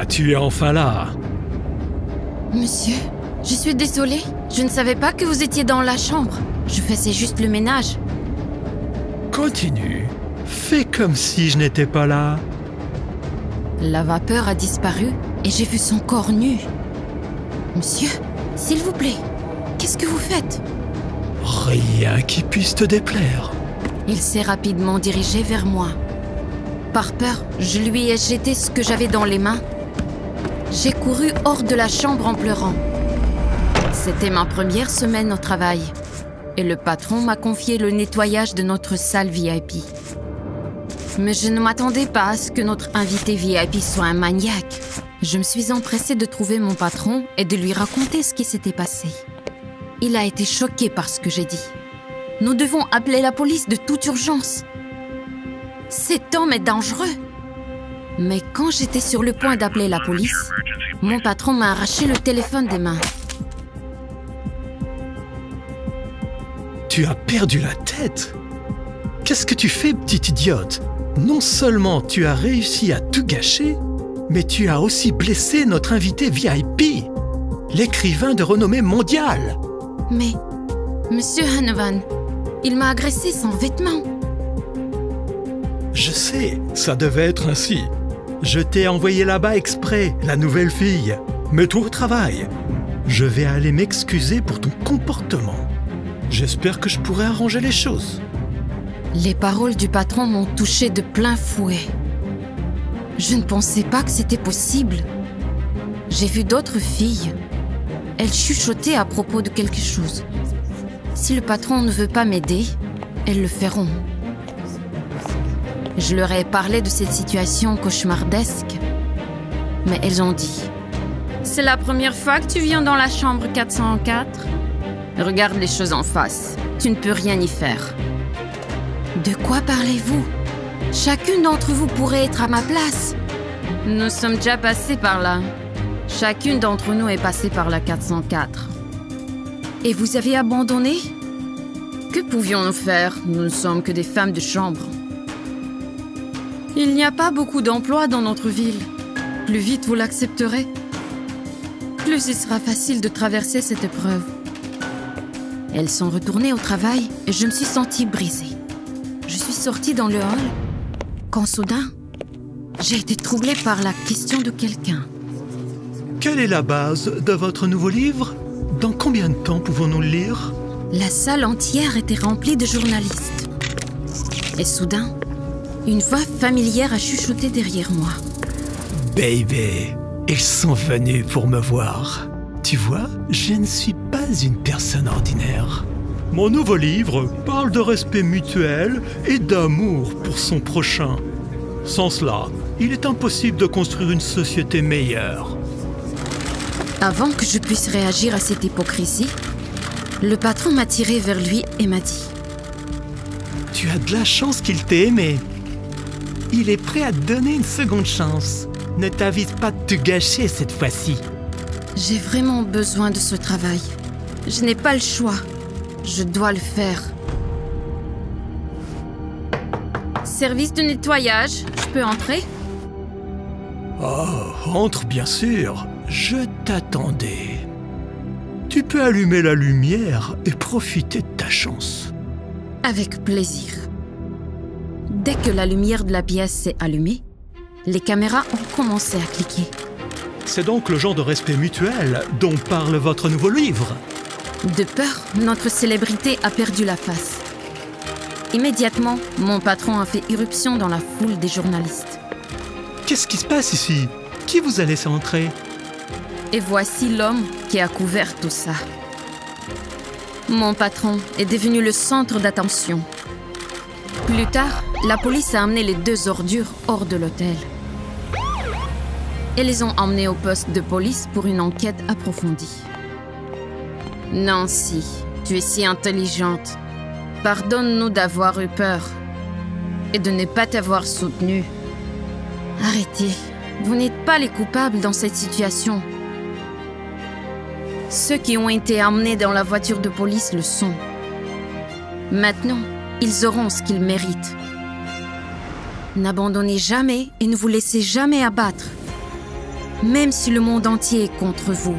Ah, tu es enfin là. Monsieur, je suis désolée. Je ne savais pas que vous étiez dans la chambre. Je faisais juste le ménage. Continue. Fais comme si je n'étais pas là. La vapeur a disparu et j'ai vu son corps nu. Monsieur, s'il vous plaît, qu'est-ce que vous faites? Rien qui puisse te déplaire. Il s'est rapidement dirigé vers moi. Par peur, je lui ai jeté ce que j'avais dans les mains. J'ai couru hors de la chambre en pleurant. C'était ma première semaine au travail et le patron m'a confié le nettoyage de notre salle VIP. Mais je ne m'attendais pas à ce que notre invité VIP soit un maniaque. Je me suis empressée de trouver mon patron et de lui raconter ce qui s'était passé. Il a été choqué par ce que j'ai dit. Nous devons appeler la police de toute urgence. Cet homme est dangereux. Mais quand j'étais sur le point d'appeler la police, mon patron m'a arraché le téléphone des mains. Tu as perdu la tête Qu'est-ce que tu fais, petite idiote? Non seulement tu as réussi à tout gâcher, mais tu as aussi blessé notre invité VIP, l'écrivain de renommée mondiale. Mais, monsieur Hanovan, il m'a agressé sans vêtements. Je sais, ça devait être ainsi. Je t'ai envoyé là-bas exprès, la nouvelle fille. Mets-toi au travail. Je vais aller m'excuser pour ton comportement. J'espère que je pourrai arranger les choses. Les paroles du patron m'ont touché de plein fouet. Je ne pensais pas que c'était possible. J'ai vu d'autres filles. Elles chuchotaient à propos de quelque chose. Si le patron ne veut pas m'aider, elles le feront. Je leur ai parlé de cette situation cauchemardesque, mais elles ont dit C'est la première fois que tu viens dans la chambre 404 Regarde les choses en face. Tu ne peux rien y faire. De quoi parlez-vous? Chacune d'entre vous pourrait être à ma place. Nous sommes déjà passés par là. Chacune d'entre nous est passée par la 404. Et vous avez abandonné? Que pouvions-nous faire? Nous ne sommes que des femmes de chambre. Il n'y a pas beaucoup d'emplois dans notre ville. Plus vite vous l'accepterez, plus il sera facile de traverser cette épreuve. Elles sont retournées au travail et je me suis sentie brisée. Je suis sortie dans le hall quand soudain, j'ai été troublée par la question de quelqu'un. Quelle est la base de votre nouveau livre? Dans combien de temps pouvons-nous le lire? La salle entière était remplie de journalistes. Et soudain, une voix familière a chuchoté derrière moi. Baby, ils sont venus pour me voir. Tu vois, je ne suis pas une personne ordinaire. Mon nouveau livre parle de respect mutuel et d'amour pour son prochain. Sans cela, il est impossible de construire une société meilleure. Avant que je puisse réagir à cette hypocrisie, le patron m'a tiré vers lui et m'a dit Tu as de la chance qu'il t'ait aimé. Il est prêt à te donner une seconde chance. Ne t'avise pas de te gâcher cette fois-ci. J'ai vraiment besoin de ce travail. Je n'ai pas le choix. Je dois le faire. Service de nettoyage, je peux entrer? Oh, entre bien sûr. Je t'attendais. Tu peux allumer la lumière et profiter de ta chance. Avec plaisir. Dès que la lumière de la pièce s'est allumée, les caméras ont commencé à cliquer. C'est donc le genre de respect mutuel dont parle votre nouveau livre. De peur, notre célébrité a perdu la face. Immédiatement, mon patron a fait irruption dans la foule des journalistes. Qu'est-ce qui se passe ici? Qui vous a laissé entrer? Et voici l'homme qui a couvert tout ça. Mon patron est devenu le centre d'attention. Plus tard, la police a amené les deux ordures hors de l'hôtel et les ont emmenés au poste de police pour une enquête approfondie. Nancy, tu es si intelligente. Pardonne-nous d'avoir eu peur et de ne pas t'avoir soutenue. Arrêtez, vous n'êtes pas les coupables dans cette situation. Ceux qui ont été emmenés dans la voiture de police le sont. Maintenant, ils auront ce qu'ils méritent. N'abandonnez jamais et ne vous laissez jamais abattre. même si le monde entier est contre vous.